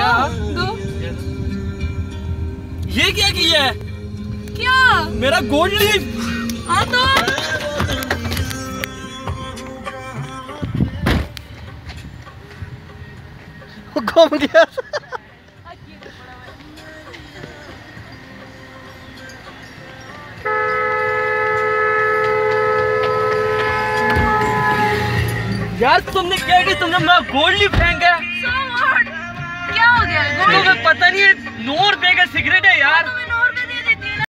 क्या? दो। ये क्या किया है? क्या? मेरा गोल्ड लीफ हाँ तो। घूम गया। यार तुमने क्या कि? तुमने मेरा गोल्ड लीफ फेंका है। पता नहीं है नौ